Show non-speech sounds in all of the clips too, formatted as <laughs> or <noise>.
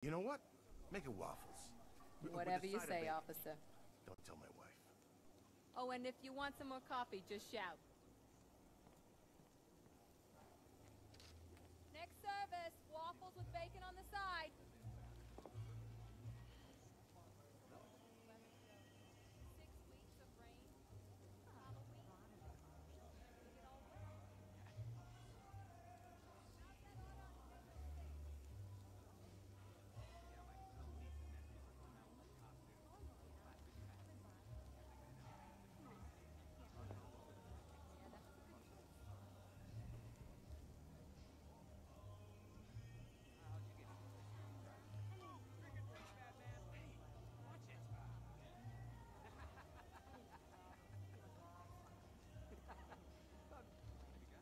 You know what? Make it waffles. With- with Whatever you say, officer. Don't tell my wife. Oh, and if you want some more coffee, just shout. Next service, waffles with bacon on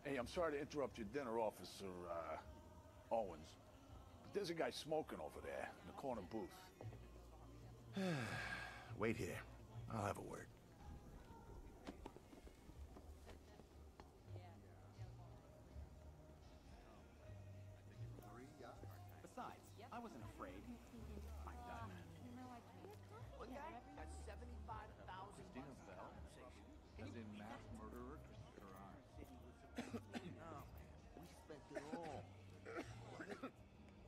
Hey, I'm sorry to interrupt your dinner, Officer uh, Owens. But there's a guy smoking over there in the corner booth. <sighs> Wait here. I'll have a word. Besides, I wasn't afraid. My God. One guy got 75,000 Christina Bell? As in mass murderer Christopher R. No, we spent it all.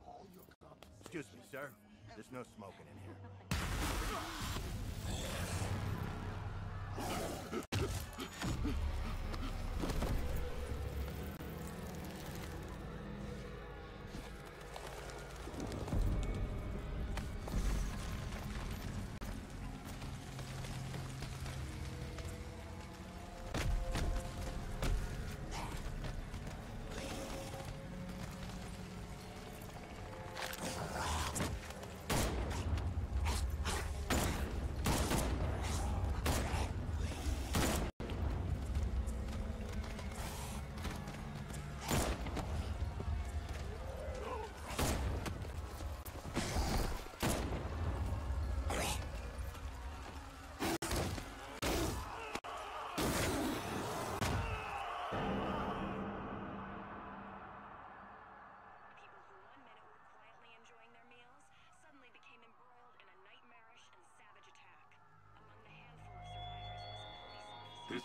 all your compensation. Excuse me, sir. There's no smoking in here.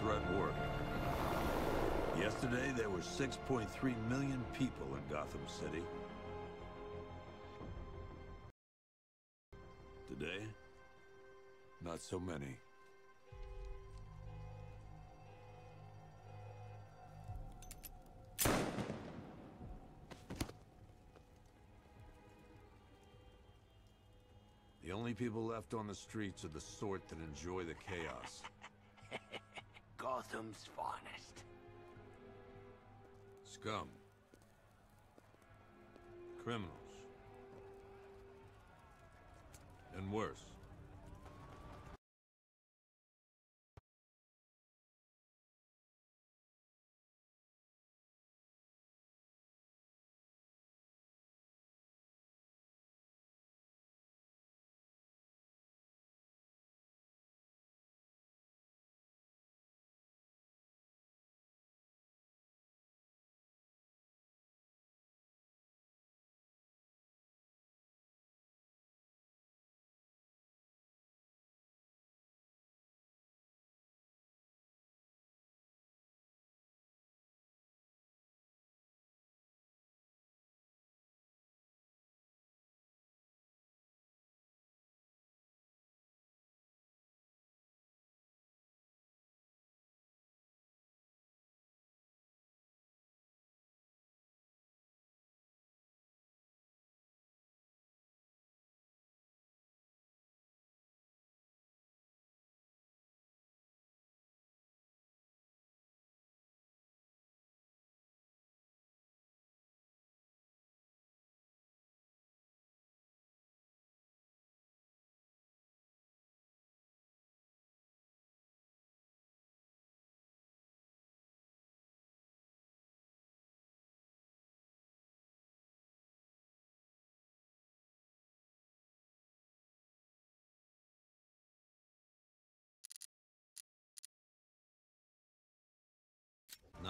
Threat worked. Yesterday, there were 6.3 million people in Gotham City. Today, not so many. The only people left on the streets are the sort that enjoy the chaos. Gotham's finest. Scum. Criminals. And worse.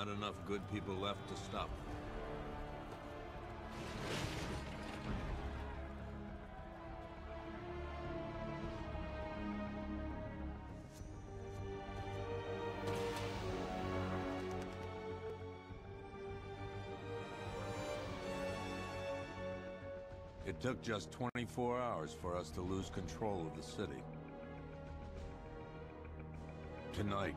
Not enough good people left to stop them. It took just 24 hours for us to lose control of the city. Tonight,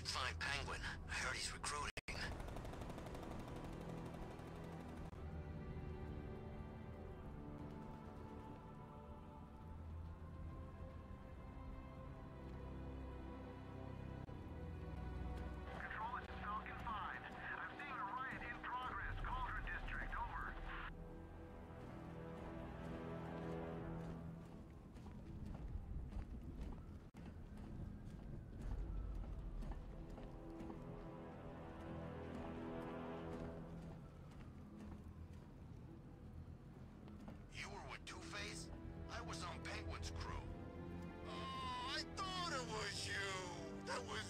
Should find Penguin. I heard he's recruiting. On crew. Oh, I thought it was you. That was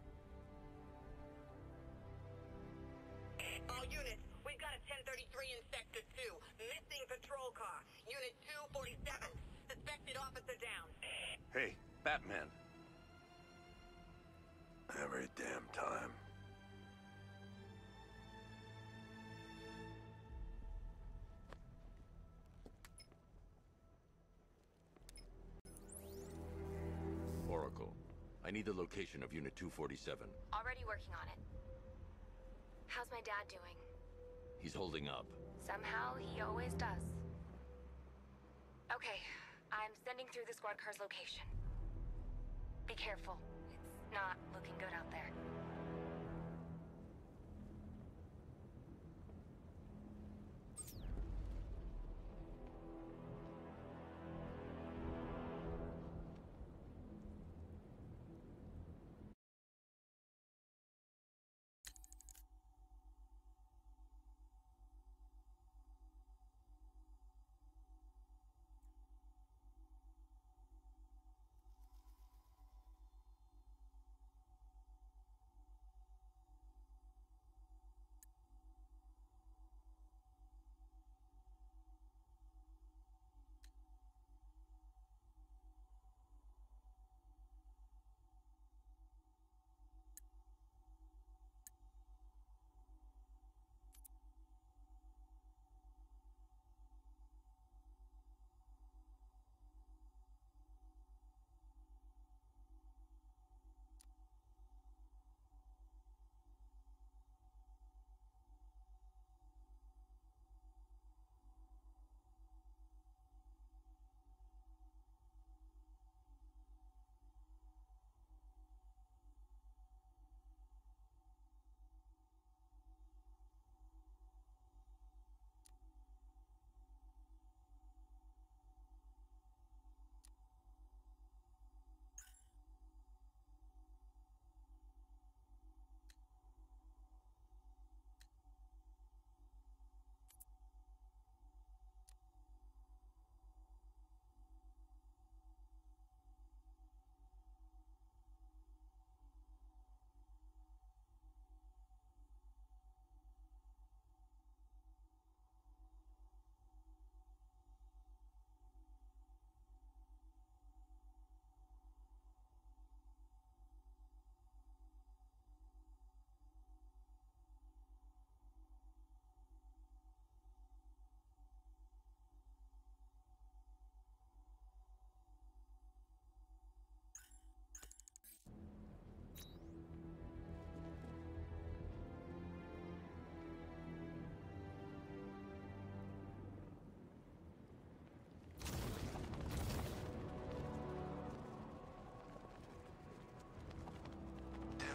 Hey, Batman. Every damn time. Oracle, I need the location of Unit 247. Already working on it. How's my dad doing? He's holding up. Somehow, he always does. Okay, I'm sending through the squad car's location. Be careful. It's not looking good out there.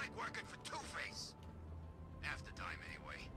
like working for Two-Face. Half the time, anyway.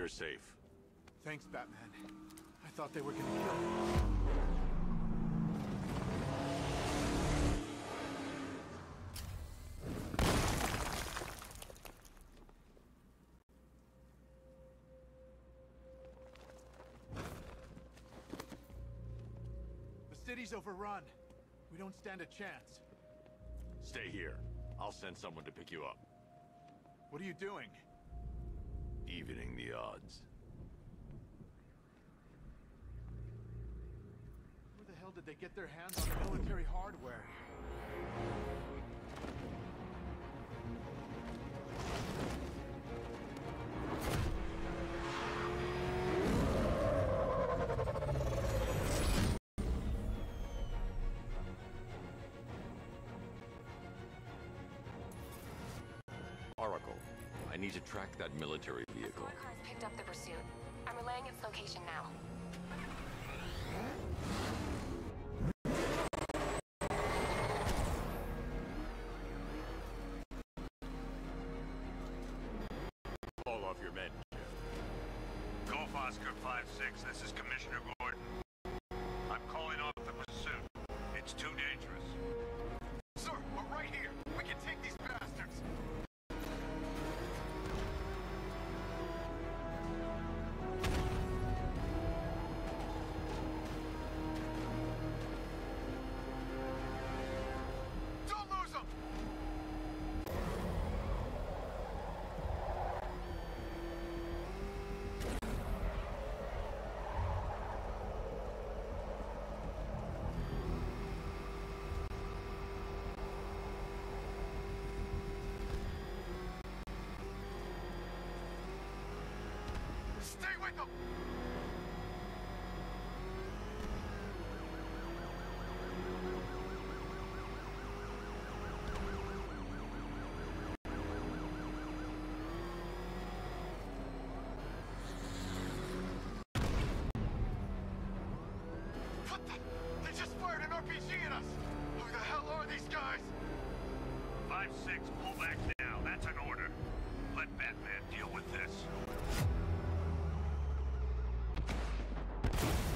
You're safe. Thanks, Batman. I thought they were gonna kill me. The city's overrun. We don't stand a chance. Stay here. I'll send someone to pick you up. What are you doing? Evening the odds. Where the hell did they get their hands on military hardware? Need to track that military vehicle. Squad cars picked up the pursuit. I'm relaying its location now. Call off your men, Jim. Golf Oscar 5-6, this is Commissioner Gordon. I'm calling off the pursuit. It's too dangerous. Are these guys? 5-6, pull back now. That's an order. Let Batman deal with this. you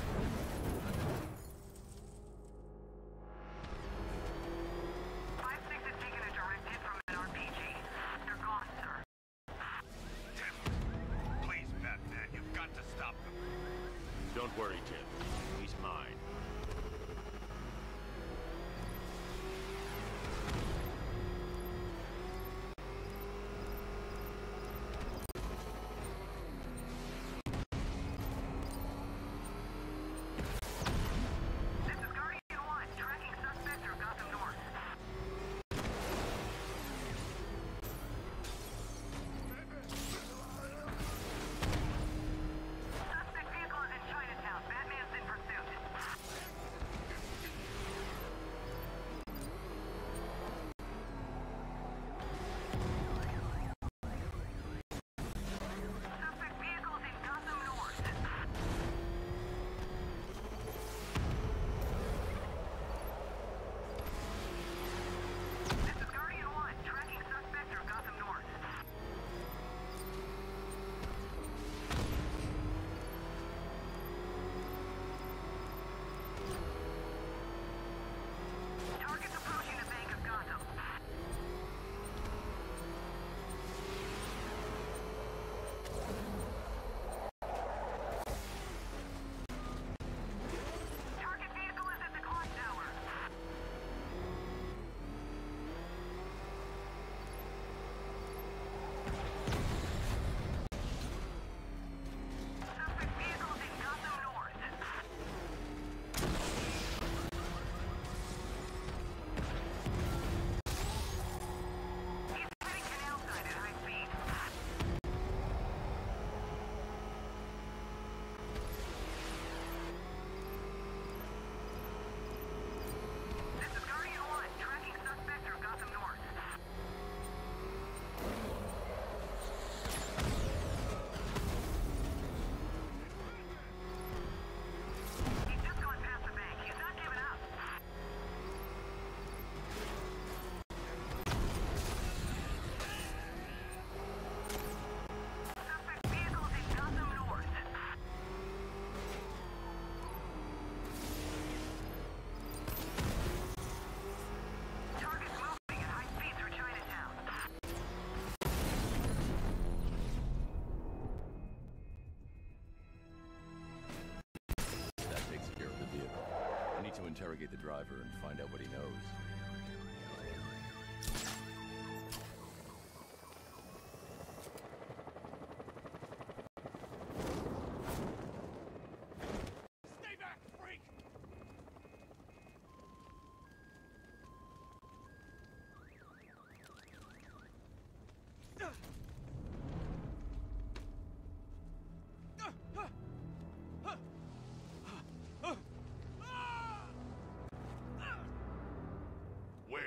interrogate the driver and find out what he knows.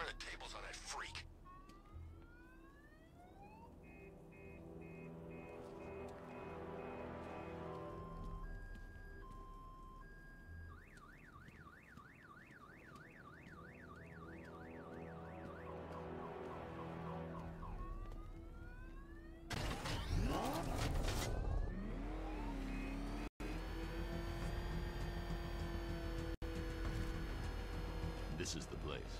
Time we This is the place.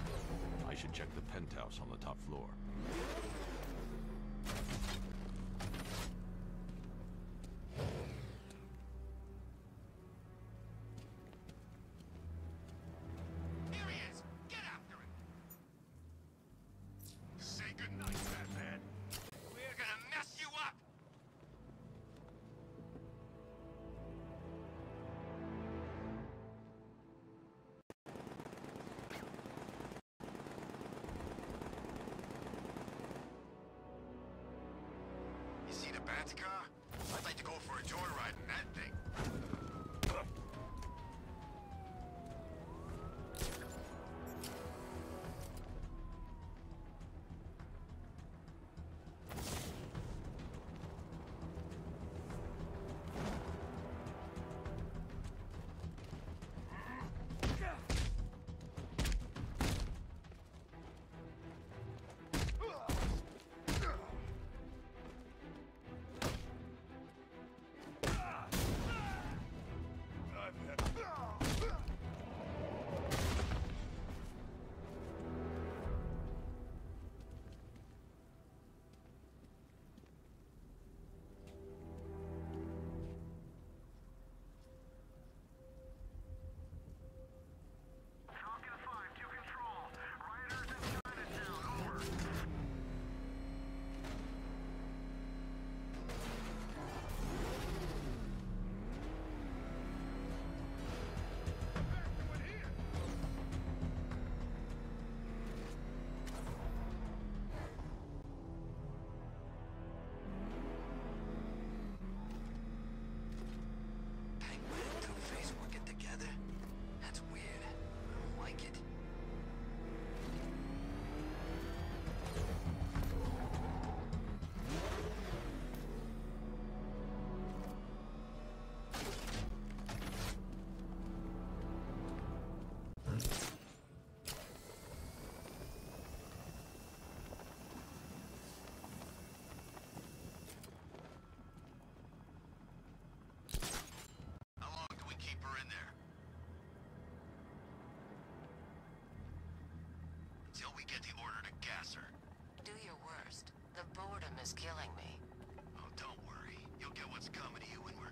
I should check the penthouse on the top floor. You see until we get the order to gas her. Do your worst. The boredom is killing me. Oh, don't worry. You'll get what's coming to you when we're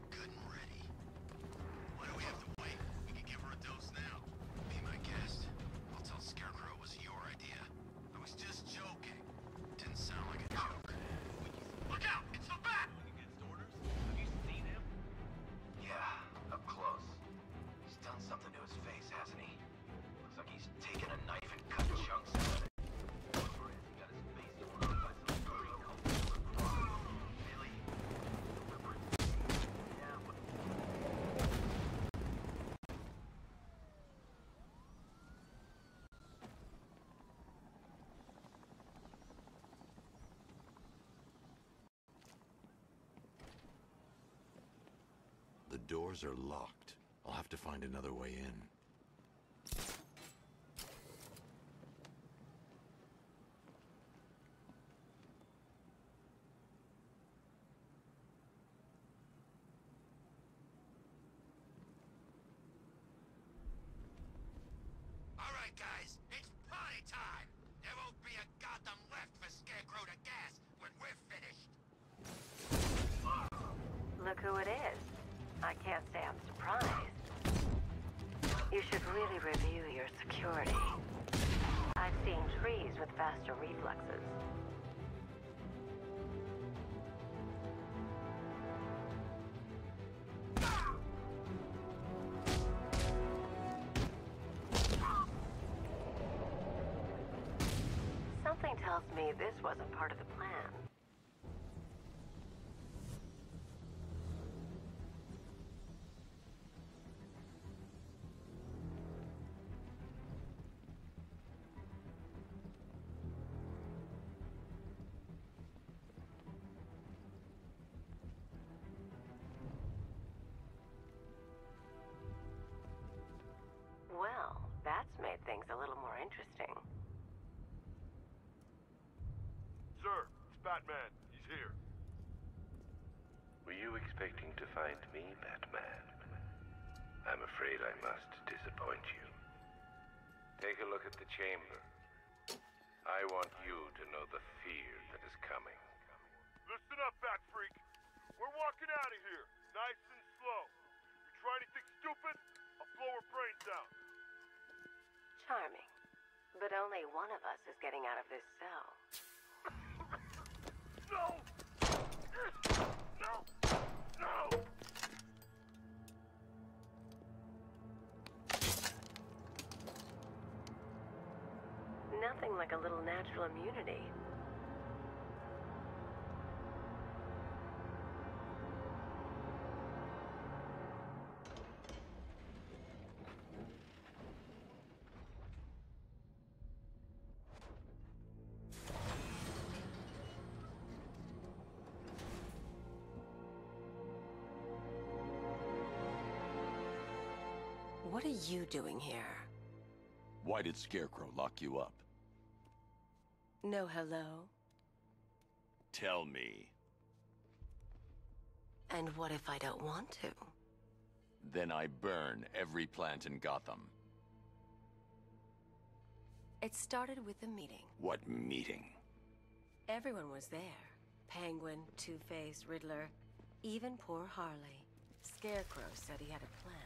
The doors are locked. I'll have to find another way in. All right, guys, it's party time! There won't be a Gotham left for Scarecrow to gas when we're finished. Look who it is. I can't say I'm surprised. You should really review your security. I've seen trees with faster reflexes. Something tells me this wasn't part of the plan. Find me, Batman? I'm afraid I must disappoint you. Take a look at the chamber. I want you to know the fear that is coming. Listen up, Bat Freak. We're walking out of here, nice and slow. You try anything stupid, I'll blow her brains out. Charming. But only one of us is getting out of this cell. No! No! Nothing like a little natural immunity. What are you doing here? Why did Scarecrow lock you up? No hello? Tell me. And what if I don't want to? Then I burn every plant in Gotham. It started with a meeting. What meeting? Everyone was there. Penguin, Two-Face, Riddler, even poor Harley. Scarecrow said he had a plan.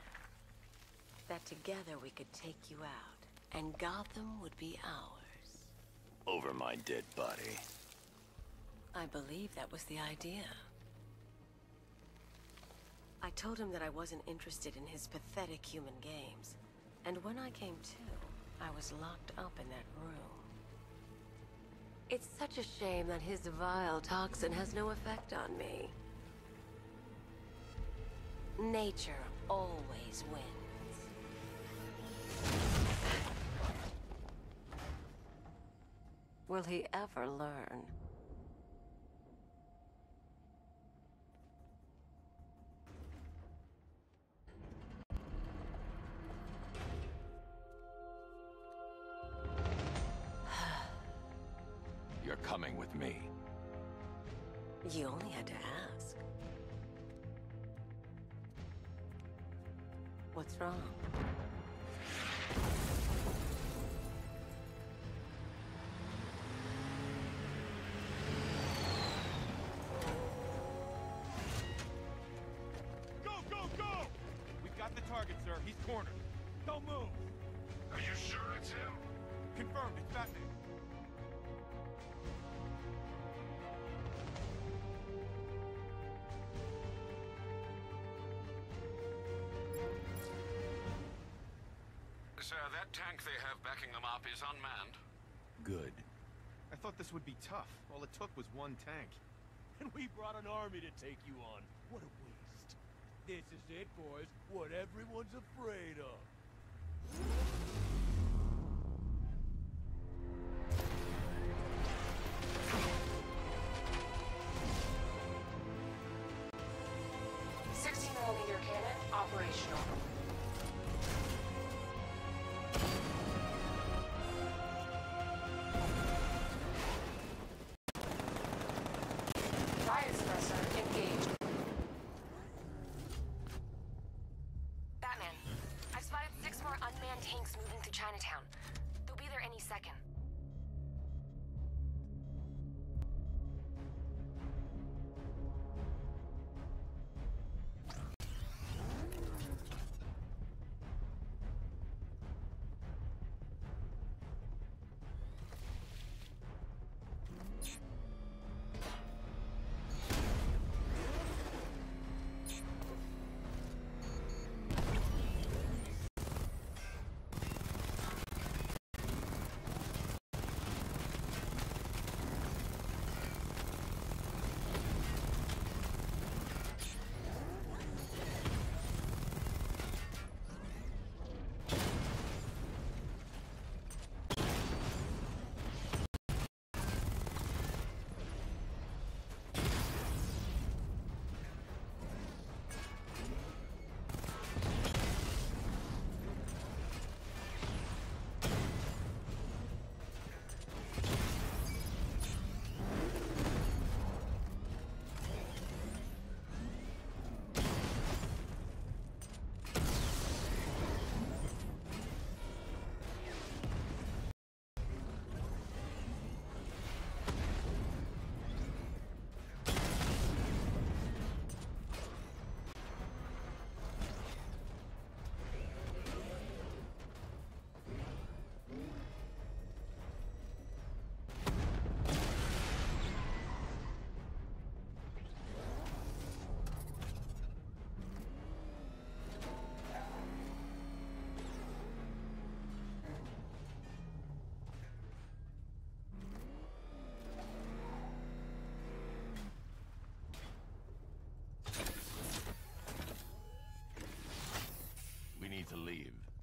That together we could take you out, and Gotham would be ours. Over my dead body. I believe that was the idea. I told him that I wasn't interested in his pathetic human games. And when I came to, I was locked up in that room. It's such a shame that his vile toxin has no effect on me. Nature always wins. Will he ever learn? Target, sir. He's cornered. Don't move. Are you sure it's him? Confirmed. It's Batman. Sir, that tank they have backing them up is unmanned. Good. I thought this would be tough. All it took was one tank. And <laughs> we brought an army to take you on. What a waste. This is it, boys. What everyone's afraid of.